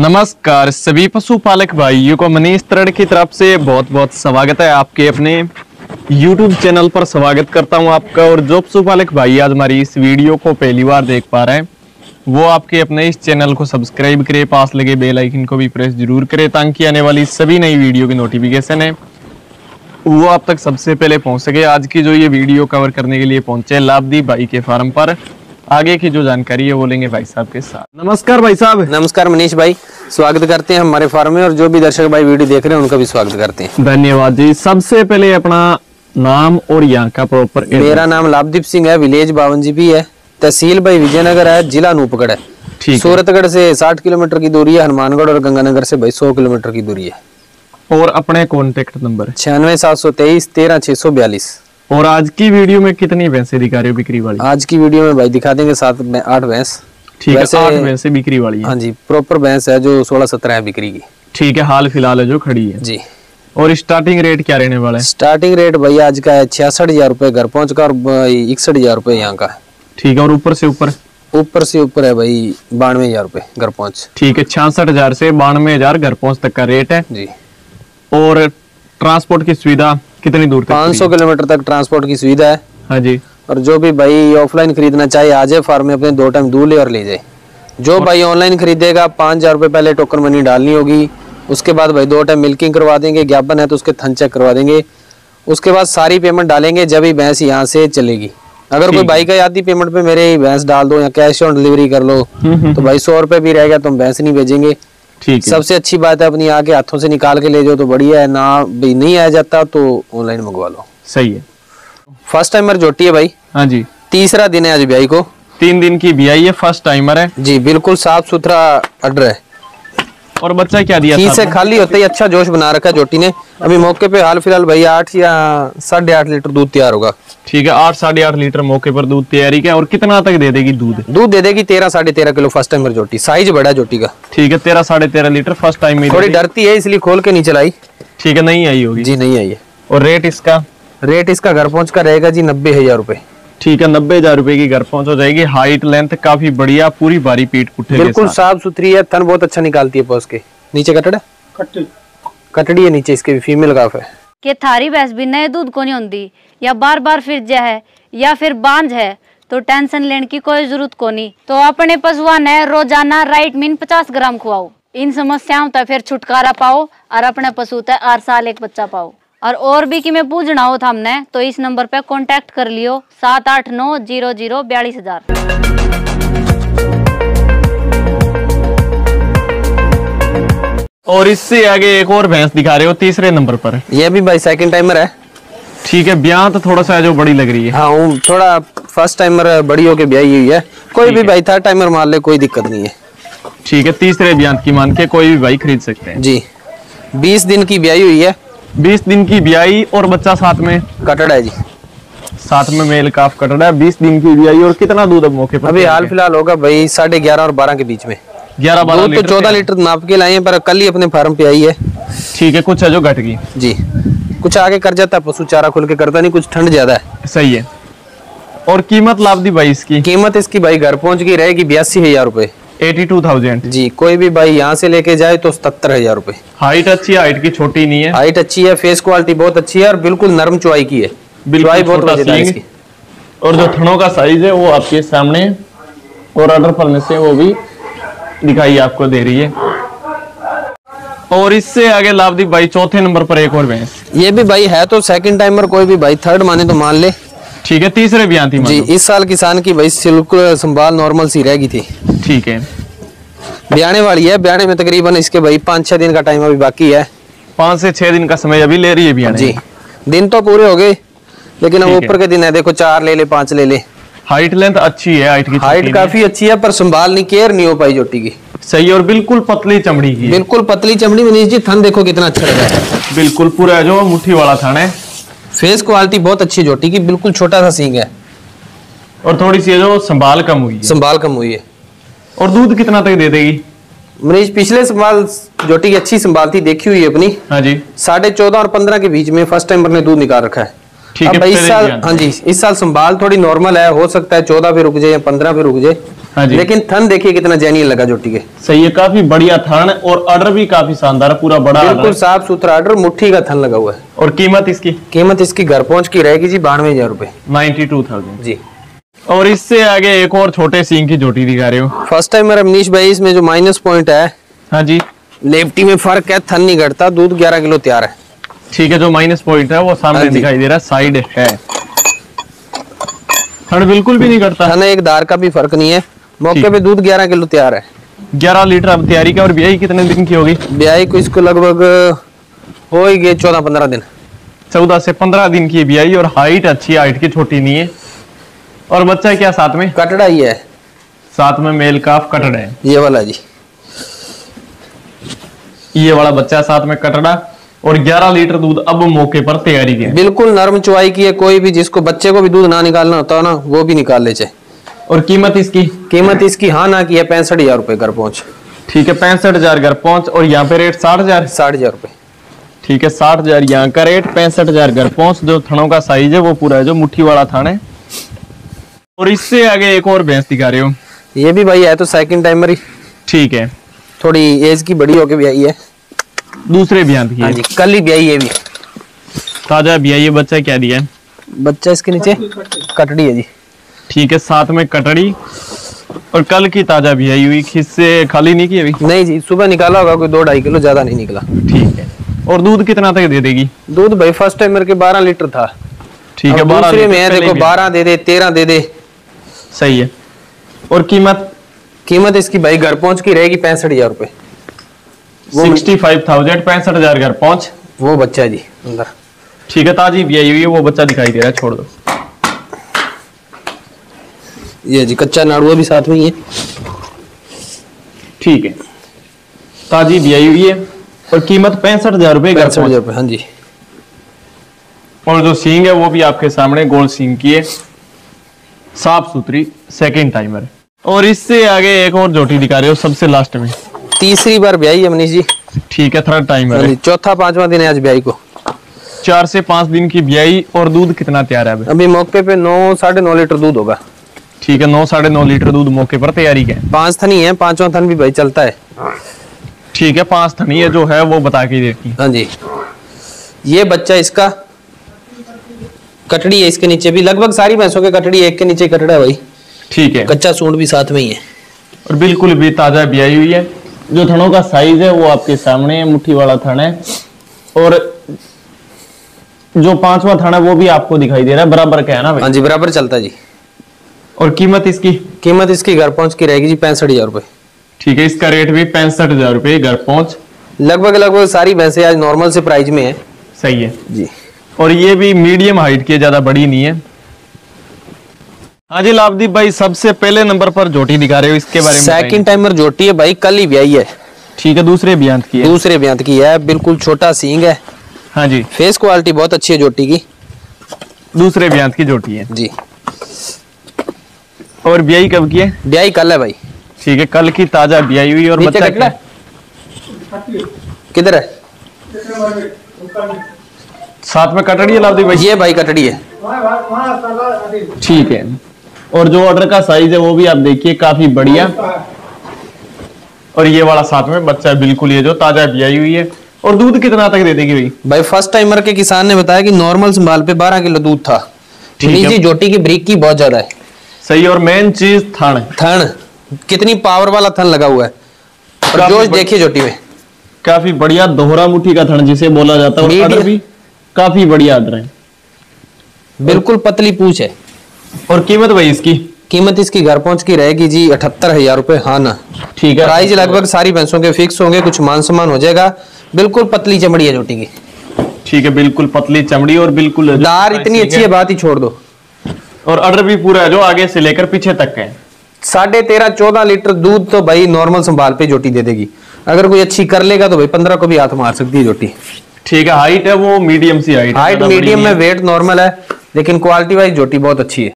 नमस्कार, सभी पशुपालक भाइयों को मनीष तरण की तरफ़ से बहुत बहुत स्वागत है आपके अपने YouTube चैनल पर। स्वागत करता हूँ आपका और जो पशुपालक भाई आज हमारी इस वीडियो को पहली बार देख पा रहे हैं, वो आपके अपने इस चैनल को सब्सक्राइब करे, पास लगे बेल आइकन को भी प्रेस ज़रूर करे, ताकि आने वाली सभी नई वीडियो की नोटिफिकेशन है। वो आप तक सबसे पहले पहुँच सके। आज की जो ये वीडियो कवर करने के लिए पहुँचे लाभदीप भाई के फार्म पर। आगे की जो जानकारी है वो लेंगे भाई साहब के साथ। नमस्कार भाई साहब। नमस्कार मनीष भाई स्वागत करते हैं हमारे फार्म में और जो भी दर्शक भाई वीडियो देख रहे हैं उनका भी स्वागत करते हैं। धन्यवाद जी। सबसे पहले अपना नाम और यहाँ का प्रॉपर मेरा नाम लाभदीप सिंह है विलेज बावन जी है। तहसील भाई विजयनगर है जिला नूपगढ़ है। ठीक सूरतगढ़ से 60 किलोमीटर की दूरी है हनुमानगढ़ और गंगानगर से भाई 100 किलोमीटर की दूरी है। और अपने कॉन्टेक्ट नंबर छियानवे सात सौ तेईस तेरह छह सौ बयालीस। और आज की वीडियो में कितनी भैंसे दिखा रहे हो बिक्री वाली? आज की वीडियो में भाई दिखा देंगे सात में आठ भैंस। ठीक है आठ भैंसे बिक्री वाली है। हाँ जी प्रॉपर भैंस है जो सोलह सत्रह है बिक्री की। ठीक है हाल फ़िलहाल है जो खड़ी है। जी। और स्टार्टिंग रेट क्या रहने वाला है? स्टार्टिंग रेट भाई आज का है छियासठ हज़ार रूपए घर पहुँच का और इकसठ हज़ार रूपए यहाँ का। ठीक है और ऊपर से ऊपर? ऊपर से ऊपर है भाई बानवे हज़ार रूपए घर पहुँच। ठीक है छियासठ हज़ार से बानवे हज़ार घर पहुँच तक का रेट है। जी। और ट्रांसपोर्ट की सुविधा? कितनी दूर तक 500 किलोमीटर तक ट्रांसपोर्ट की सुविधा है। हाँ जी। और जो भी भाई ऑफलाइन खरीदना चाहे आज फार्म में अपने दो टाइम दूध ले और ले जाए। जो भाई ऑनलाइन खरीदेगा पाँच हज़ार रुपये पहले टोकन मनी डालनी होगी। उसके बाद भाई दो टाइम मिल्किंग करवा देंगे ज्ञापन है तो उसके थन चेक करवा देंगे। उसके बाद सारी पेमेंट डालेंगे जब ही भैंस यहाँ से चलेगी। अगर कोई भाई का आधी पेमेंट पे मेरे भैंस डाल दो या कैश ऑन डिलीवरी कर लो तो भाई सौ रुपये भी रहेगा तो हम भैंस नहीं भेजेंगे। ठीक है। सबसे अच्छी बात है अपनी आके हाथों से निकाल के ले जाओ तो बढ़िया है ना भी नहीं आ जाता तो ऑनलाइन मंगवा लो। सही है। फ़र्स्ट टाइमर जोटी है भाई। हाँ जी। तीसरा दिन है आज ब्याई को। तीन दिन की ब्याई है फ़र्स्ट टाइमर है। जी बिल्कुल साफ़ सुथरा अड्र है। और बच्चा क्या दिया खींच से खाली होते ही अच्छा जोश बना रखा जोटी ने। अभी मौके पे हाल फ़िलहाल भाई आठ या साढ़े आठ लीटर दूध तैयार होगा। ठीक है आठ साढ़े आठ लीटर मौके पर दूध तैयारी का और कितना तक दे देगी दूध? दूध दे देगी तेरह साढ़े तेरह किलो फ़र्स्ट टाइमर जोटी साइज़ बड़ा है जोटी का। ठीक है तेरह साढ़े तेरह लीटर फ़र्स्ट टाइम में थोड़ी डरती है इसलिए खोल के नहीं चलाई ठीक है नहीं आई होगी। जी नहीं आई है। और रेट इसका? रेट इसका घर पहुँच का रहेगा जी नब्बे हज़ार रुपए। ठीक है नब्बे हज़ार रुपए की घर पहुँच हो जाएगी। हाइट लेंथ काफ़ी बढ़िया पूरी बारी पीठ पुट्ठे बिल्कुल साफ़ सुथरी है थन बहुत अच्छा निकालती है पोस के। नीचे कटड़? है कटड़ी है नीचे इसके भी फीमेल काफ है। कि थारी भैंस भी नए दूध को नहीं होती या बार बार फिर जा है या फिर बांझ है तो टेंशन लेने की कोई ज़रूरत को नहीं। तो अपने पशुआ ने रोज़ाना राइट मीन पचास ग्राम खुआओ। इन समस्याओं तक फिर छुटकारा पाओ और अपने पशु तक हर साल एक बच्चा पाओ। और और भी कि मैं पूछना हो था हमने तो इस नंबर पे कांटेक्ट कर लियो सात आठ नौ ज़ीरो ज़ीरो बयालीस हज़ार। और इससे आगे एक और भैंस दिखा रहे हो तीसरे नंबर पर। ये भी भाई सेकंड टाइमर है। ठीक है ब्याह तो थोड़ा सा जो बड़ी लग रही है। हाँ वो थोड़ा फ़र्स्ट टाइमर बड़ी होके ब्याई हुई है। कोई भी भाई थर्ड टाइमर मान ले कोई दिक्कत नहीं है। ठीक है तीसरे ब्याह की मान के कोई भी भाई खरीद सकते हैं। जी। बीस दिन की ब्याई हुई है। बीस दिन की ब्याई और बच्चा साथ में? कटड़ है जी। साथ में मेल काफ कट रहा है बीस दिन की ब्याई और कितना दूध अब मौके पर अभी हाल फ़िलहाल होगा भाई साढ़े ग्यारह और बारह के बीच में। ग्यारह बारह तो चौदह लीटर नाप के लाए हैं पर कल ही अपने फार्म पे आई है। ठीक है कुछ है जो घट गई? जी। कुछ आगे कर जाता है पशु चारा खुल के करता नहीं कुछ ठंड ज़्यादा है। सही है। और कीमत लाभ दी भाई इसकी? कीमत इसकी भाई घर पहुँच गई रहेगी बयासी हज़ार रुपए। Eighty two thousand. जी कोई भी भाई यहाँ से लेके जाए तो सत्तर हज़ार रुपए। हाइट अच्छी है हाइट की छोटी नहीं है। हाइट अच्छी है फेस क्वालिटी बहुत अच्छी है और बिल्कुल नरम चुआई की है। चुआई बहुत मज़ेदार और जो थनों का साइज़ है वो आपके सामने और ऑर्डर पर से वो भी दिखाई आपको दे रही है। और इससे आगे लाभदीप भाई चौथे नंबर पर एक और भैंस। ये भी भाई है तो सेकंड टाइमर कोई भी भाई थर्ड माने तो मान ले। ठीक है तीसरे बयान थी जी इस साल किसान की भाई बिल्कुल संभाल नॉर्मल सी रहेगी थी। ठीक है। ब्याने वाली है ब्याने में तकरीबन इसके भाई पाँच छह दिन का टाइम अभी बाकी है। पाँच से छह दिन का समय अभी ले रही है बयान। जी दिन तो पूरे हो गए लेकिन अब ऊपर के दिन है देखो चार ले ले पाँच ले ले। हाइट लेंथ अच्छी है हाइट की हाइट काफ़ी अच्छी है पर संभाल नहीं केयर नहीं हो पाई जोटी की। सही और बिल्कुल पतली चमड़ी की बिल्कुल पतली चमड़ी मनीष जी थन देखो कितना अच्छा लगा है। बिल्कुल पूरा जो मुट्ठी वाला थन है। फेस क्वालिटी बहुत अच्छी जोटी की। बिल्कुल छोटा सा सींग है। और थोड़ी सी जो संभाल कम हुई है। संभाल कम हुई है। और दूध कितना तक दे देगी? मनीष पिछले संभाल जोटी की अच्छी संभाल थी देखी हुई है अपनी। हाँ जी। साढ़े चौदह और पंद्रह के बीच में फ़र्स्ट टाइम ने दूध निकाल रखा है। ठीक है, इस साल हाँ जी इस साल संभाल थोड़ी नॉर्मल है हो सकता है चौदह पे रुक जाए या पंद्रह पे रुक जाए। हाँ जी। लेकिन थन देखिए कितना जेन्युइन लगा जोटी के। सही है काफ़ी बढ़िया थान और ऑर्डर भी काफ़ी शानदार है पूरा बड़ा बिल्कुल साफ़ सुथरा ऑर्डर मुट्ठी का थन लगा हुआ है। और कीमत इसकी? कीमत इसकी घर पहुँच की रहेगी जी बानवे हज़ार रुपए। Ninety two thousand. जी। और इससे आगे एक और छोटे सींग की जोटी दिखा रहे हो। फ़र्स्ट टाइम मेरा मनीष भाई इसमें जो माइनस पॉइंट है हाँ जी। लेफ्टी में फ़र्क है थन नहीं घटता दूध ग्यारह किलो तैयार है। ठीक है जो माइनस पॉइंट है वो हाँ सामने जी। दिखाई दे रहा है साइड है। थन बिल्कुल भी नहीं करता थन एक दार का भी फ़र्क नहीं है। मौके। पे दूध ग्यारह किलो तैयार है। ग्यारह लीटर अब तैयारी का और ब्याई कितने दिन की होगी? ब्याई को इसको लगभग हो ही गए चौदह पंद्रह दिन। चौदह से पंद्रह दिन की ब्याई और हाइट अच्छी हाइट की छोटी नहीं है। और बच्चा क्या साथ में? कटड़ा ही है। साथ में मेल काफ कटड़ा है। ये वाला जी। ये वाला बच्चा साथ में कटड़ा और 11 लीटर दूध अब मौके पर तैयारी के बिल्कुल नरम चुवाई की है कोई भी जिसको बच्चे को भी दूध ना निकालना होता है ना वो भी निकाल ले चाहे और कीमत इसकी? कीमत इसकी हाँ ना की है पैंसठ हज़ार रुपए घर पहुँच। ठीक है पैंसठ हज़ार घर पहुँच और यहाँ पे रेट साठ हज़ार? साठ हज़ार रुपए। ठीक है साठ हज़ार यहाँ का रेट पैंसठ हज़ार घर पहुँच। जो थनों का साइज़ है वो पूरा है जो मुट्ठी वाला थान है। और इससे आगे एक और भैंस दिखा रहे हो। ये भी भाई है तो सेकंड टाइमर ही। ठीक है। थोड़ी एज की बड़ी होके भी आई है। दूसरे बयान की हाँ है। जी कल ही भी ये भी। ताज़ा बिया ये बच्चा क्या दिया है? बच्चा इसके नीचे? कटड़ी है जी। ठीक है साथ में कटड़ी और कल की ताज़ा भी आई हुई खिस्से खाली नहीं की अभी? नहीं जी सुबह निकाला होगा कोई दो ढाई किलो ज़्यादा नहीं निकला। ठीक है। और दूध कितना तक दे देगी? दूध भाई फ़र्स्ट टाइमर के बारह लीटर था। ठीक है बारह दूसरे में है देखो बारह दे दे तेरह दे दे। सही है। और कीमत? कीमत इसकी भाई घर पहुँच की रहेगी पैंसठ हज़ार रुपए। सिक्सटी फाइव थाउज़ेंड पैंसठ हज़ार घर पहुँच। वो बच्चा जी अंदर। ठीक है ताजी भी आई हुई है वो बच्चा दिखाई दे रहा है छोड़ दो। ये जी कच्चा नाड़ुआ भी साथ में ही है। ठीक है। ताजी भी आई हुई है और कीमत पैंसठ हज़ार रुपए पैंसठ हज़ार रुपए हाँ जी। और जो सींग है वो भी आपके सामने गोल सींग की है। साफ़ सुथरी सेकंड टाइमर और इससे आगे एक और जोटी दिखा रहे हो सबसे लास्ट में। तीसरी बार ब्याई है मनीष जी। ठीक है थर्ड टाइमर हाँ चौथा पांचवा दिन है आज ब्याई को। चार से पाँच दिन की ब्याई और दूध कितना तैयार है अभी अभी मौके पे नौ साढ़े नौ लीटर दूध होगा। ठीक है नौ साढ़े नौ लीटर दूध मौके पर तैयारी के है। पाँच थन ही पांचवा थन भी भाई चलता है। ठीक है पाँच थनी है जो है वो बता के देती हाँ जी। ये बच्चा इसका कटड़ी है इसके नीचे भी। लगभग सारी भैंसों के कटड़ी एक के नीचे कटड़ा है भाई। ठीक है। कच्चा सूंड भी साथ में ही है। और बिल्कुल भी ताज़ा ब्याई हुई है। जो थनों का साइज़ है वो आपके सामने है मुट्ठी वाला थन है। और जो पांचवा थन है वो भी आपको दिखाई दे रहा है। बराबर का है ना भाई? हाँ जी बराबर चलता है जी। और कीमत इसकी? कीमत इसकी घर पहुँच की रहेगी जी पैंसठ हज़ार रुपए। ठीक है इसका रेट भी पैंसठ हज़ार रुपये घर पहुँच। लगभग लगभग सारी भैंसें आज नॉर्मल से प्राइस में है। सही है। जी। और ये भी मीडियम हाइट की ज़्यादा बड़ी नहीं है। हाँ जी लाभदीप भाई सबसे पहले नंबर पर जोटी दिखा रहे हो इसके बारे में सेकंड। टाइमर जोटी है भाई कल ही ब्याई है। ठीक है दूसरे बयान की है। दूसरे ब्यांत की है बिल्कुल छोटा सींग है। हाँ जी। फेस क्वालिटी बहुत अच्छी है जोटी की। दूसरे बयान की जोटी है। जी। और ब्याई कब की है? ब्याई कल है भाई। ठीक है कल की ताज़ा ब्याई हुई और बच्चा क्या? किधर है? साथ में कटड़ी है लाभदीप भाई? ये भाई कटड़ी है। ठीक है। और जो ऑर्डर का साइज़ है वो भी आप देखिए काफ़ी बढ़िया। और ये वाला साथ में बच्चा बिल्कुल ये जो ताज़ा ब्याई हुई है। और दूध कितना तक दे देगी भाई? भाई फ़र्स्ट टाइमर के किसान ने बताया कि नॉर्मल संभाल पे 12 किलो दूध था। ठीक है। नीचे जोटी की ब्रिक की बहुत ज़्यादा है। सही और मेन चीज़ थन थन कितनी पावर वाला थन लगा हुआ है। और जोश देखिए जोटी में। काफ़ी बढ़िया दोहरा मुट्ठी का थन जिसे बोला जाता है और भी काफ़ी बढ़िया ऑर्डर है। बिल्कुल पतली पूछ है। और कीमत भाई इसकी? कीमत इसकी घर पहुँच की रहेगी जी अठहत्तर हज़ार रुपए। हाँ ना। ठीक है। प्राइस लगभग सारी भैंसों के फिक्स होंगे कुछ मान सम्मान हो जाएगा। बिल्कुल पतली चमड़ी है जोटी की। ठीक है बिल्कुल पतली चमड़ी और बिल्कुल दार इतनी अच्छी है बात ही छोड़ दो। और अर्डर भी पूरा है जो आगे से लेकर पीछे तक का है। साढ़े तेरह चौदह लीटर दूध तो भाई नॉर्मल संभाल पे जोटी दे देगी। अगर कोई अच्छी कर लेगा तो भाई पंद्रह को भी हाथ मार सकती है जोटी। ठीक है हाइट है वो मीडियम सी हाइट हाइट मीडियम में वेट नॉर्मल है लेकिन क्वालिटी वाइज जोटी बहुत अच्छी है।